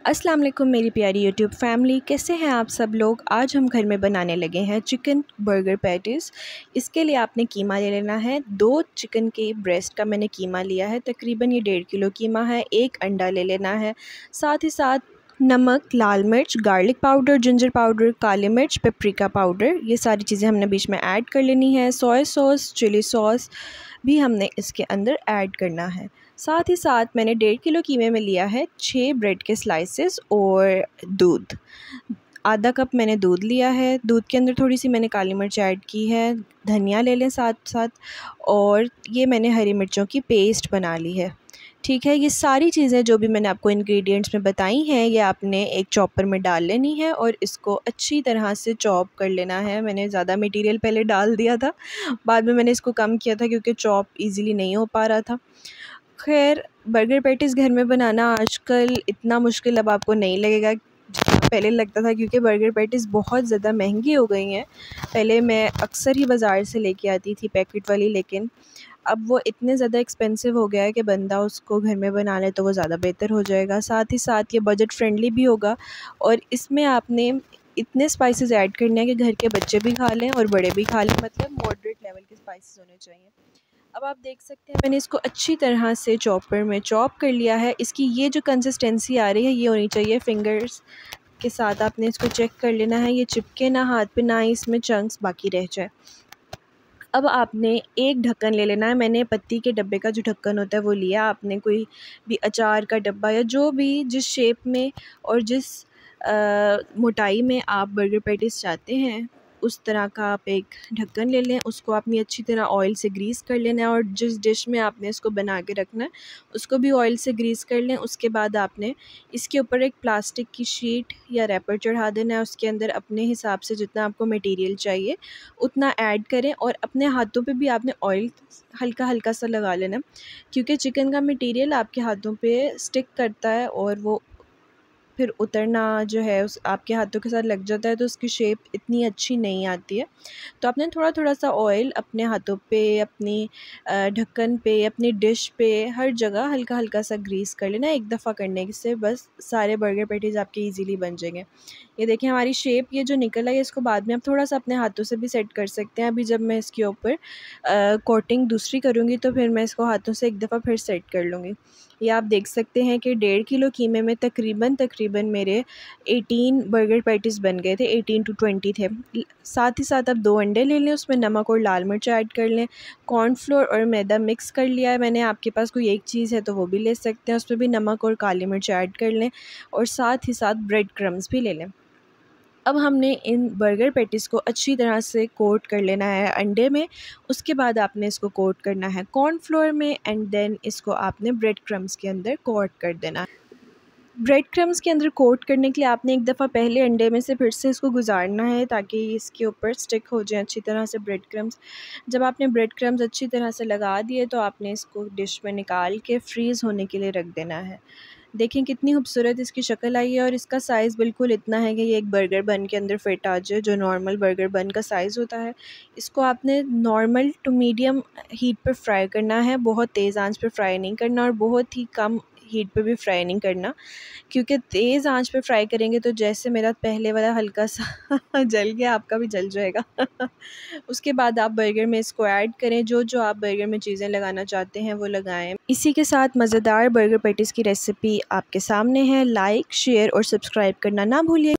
अस्सलाम वालेकुम मेरी प्यारी यूट्यूब फैमिली कैसे हैं आप सब लोग? आज हम घर में बनाने लगे हैं चिकन बर्गर पैटीज़ इसके लिए आपने कीमा ले लेना है। दो चिकन के ब्रेस्ट का मैंने कीमा लिया है। तकरीबन ये डेढ़ किलो कीमा है। एक अंडा ले लेना है। साथ ही साथ नमक, लाल मिर्च गार्लिक पाउडर जिंजर पाउडर काली मिर्च पेपरिका पाउडर ये सारी चीज़ें हमने बीच में ऐड कर लेनी है। सोया सॉस चिली सॉस भी हमने इसके अंदर ऐड करना है। साथ ही साथ मैंने डेढ़ किलो कीमे में लिया है छः ब्रेड के स्लाइसेस और दूध। आधा कप मैंने दूध लिया है। दूध के अंदर थोड़ी सी मैंने काली मिर्च ऐड की है, धनिया ले लें साथ साथ और ये मैंने हरी मिर्चों की पेस्ट बना ली है। ठीक है, ये सारी चीज़ें जो भी मैंने आपको इंग्रेडिएंट्स में बताई हैं, ये आपने एक चॉपर में डाल लेनी है और इसको अच्छी तरह से चॉप कर लेना है। मैंने ज़्यादा मटेरियल पहले डाल दिया था, बाद में मैंने इसको कम किया था क्योंकि चॉप इजीली नहीं हो पा रहा था। खैर बर्गर पैटीज़ घर में बनाना आजकल इतना मुश्किल अब आपको नहीं लगेगा। पहले लगता था क्योंकि बर्गर पैटीज़ बहुत ज़्यादा महँगी हो गई हैं। पहले मैं अक्सर ही बाज़ार से लेके आती थी पैकेट वाली, लेकिन अब वो इतने ज़्यादा एक्सपेंसिव हो गया है कि बंदा उसको घर में बना ले तो वो ज़्यादा बेहतर हो जाएगा। साथ ही साथ ये बजट फ्रेंडली भी होगा और इसमें आपने इतने स्पाइसेस ऐड करने हैं कि घर के बच्चे भी खा लें और बड़े भी खा लें। मतलब मॉडरेट लेवल के स्पाइसेस होने चाहिए। अब आप देख सकते हैं मैंने इसको अच्छी तरह से चॉपर में चॉप कर लिया है। इसकी ये जो कंसिस्टेंसी आ रही है ये होनी चाहिए फिंगर्स के साथ। आपने इसको चेक कर लेना है ये चिपके ना हाथ पे ना ही इसमें चंक्स बाकी रह जाए। अब आपने एक ढक्कन ले लेना है मैंने पत्ती के डब्बे का जो ढक्कन होता है वो लिया। आपने कोई भी अचार का डब्बा या जो भी जिस शेप में और जिस आ, मोटाई में आप बर्गर पैटिस चाहते हैं उस तरह का आप एक ढक्कन ले लें, उसको आपने अच्छी तरह ऑयल से ग्रीस कर लेना है और जिस डिश में आपने इसको बना के रखना है, उसको भी ऑयल से ग्रीस कर लें। उसके बाद आपने इसके ऊपर एक प्लास्टिक की शीट या रैपर चढ़ा देना है। उसके अंदर अपने हिसाब से जितना आपको मटेरियल चाहिए, उतना ऐड करें और अपने हाथों पे भी आपने ऑयल हल्का हल्का सा लगा लेना क्योंकि चिकन का मटेरियल आपके हाथों पे स्टिक करता है और वो फिर उतरना जो है उस, आपके हाथों के साथ लग जाता है तो उसकी शेप इतनी अच्छी नहीं आती है। तो आपने थोड़ा थोड़ा सा ऑयल अपने हाथों पे, अपनी ढक्कन पे, अपनी डिश पे हर जगह हल्का हल्का सा ग्रीस कर लेना एक दफ़ा करने से बस सारे बर्गर पैटीज़ आपके ईजीली बन जाएँगे। ये देखिए हमारी शेप ये जो निकल आई है इसको बाद में आप थोड़ा सा अपने हाथों से भी सेट कर सकते हैं। अभी जब मैं इसके ऊपर कोटिंग दूसरी करूँगी तो फिर मैं इसको हाथों से एक दफ़ा फिर सेट कर लूँगी। ये आप देख सकते हैं कि डेढ़ किलो कीमे में तकरीबन तकरीबन मेरे एटीन बर्गर पैटिस बन गए थे, एटीन टू ट्वेंटी थे। साथ ही साथ आप दो अंडे ले लें, उसमें नमक और लाल मिर्च ऐड कर लें, कॉर्नफ्लोर और मैदा मिक्स कर लिया है मैंने, आपके पास कोई एक चीज़ है तो वो भी ले सकते हैं, उसमें भी नमक और काली मिर्च ऐड कर लें और साथ ही साथ ब्रेड क्रम्स भी ले लें। अब हमने इन बर्गर पैटिस को अच्छी तरह से कोट कर लेना है अंडे में, उसके बाद आपने इसको कोट करना है कॉर्नफ्लोर में एंड देन इसको आपने ब्रेड क्रम्स के अंदर कोट कर देना। है ब्रेड क्रम्स के अंदर कोट करने के लिए आपने एक दफ़ा पहले अंडे में से फिर से इसको गुजारना है ताकि इसके ऊपर स्टिक हो जाए अच्छी तरह से ब्रेड क्रम्स जब आपने ब्रेड क्रम्स अच्छी तरह से लगा दिए तो आपने इसको डिश में निकाल के फ्रीज़ होने के लिए रख देना है। देखें कितनी खूबसूरत इसकी शक्ल आई है और इसका साइज़ बिल्कुल इतना है कि ये एक बर्गर बन के अंदर फिट आ जाए, जो नॉर्मल बर्गर बन का साइज़ होता है। इसको आपने नॉर्मल टू मीडियम हीट पर फ्राई करना है, बहुत तेज़ आँच पर फ्राई नहीं करना और बहुत ही कम हीट पे भी फ्राई नहीं करना। क्योंकि तेज़ आँच पे फ्राई करेंगे तो जैसे मेरा पहले वाला हल्का सा जल गया, आपका भी जल जाएगा। उसके बाद आप बर्गर में इसको ऐड करें, जो जो आप बर्गर में चीज़ें लगाना चाहते हैं वो लगाएँ। इसी के साथ मज़ेदार बर्गर पेटिस की रेसिपी आपके सामने है। लाइक शेयर और सब्सक्राइब करना ना भूलिए।